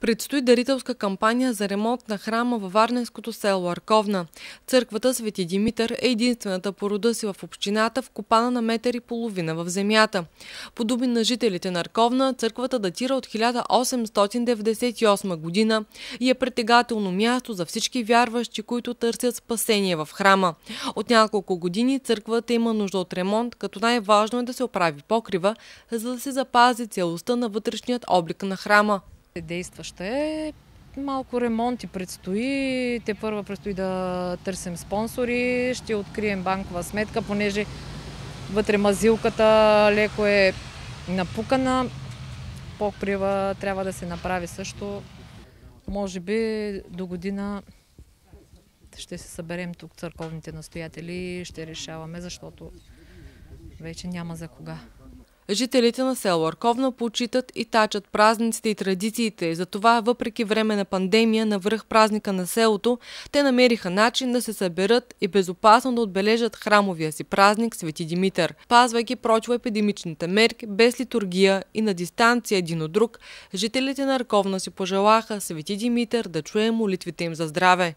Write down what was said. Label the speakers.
Speaker 1: Предстои дарителска кампания за ремонт на храма във Варненското село Арковна. Църквата Свети Димитър е единствената по рода си в общината, вкопана на метър и половина в земята. По думи на жителите на Арковна, църквата датира от 1898 година и е притегателно място за всички вярващи, които търсят спасение в храма. От няколко години църквата има нужда от ремонт, като най-важно е да се оправи покрива, за да се запази целостта на вътрешният облик на храма.
Speaker 2: Действаща е. Малко ремонти предстои. Те първа предстои да търсим спонсори. Ще открием банкова сметка, понеже вътре мазилката леко е напукана. Покрива трябва да се направи също. Може би до година ще се съберем тук църковните настоятели и ще решаваме, защото вече няма за кога.
Speaker 1: Жителите на село Арковна почитат и тачат празниците и традициите. Затова, въпреки време на пандемия на връх празника на селото, те намериха начин да се съберат и безопасно да отбележат храмовия си празник Свети Димитър. Пазвайки противоепидемичните мерки, без литургия и на дистанция един от друг, жителите на Арковна си пожелаха Свети Димитър да чуе молитвите им за здраве.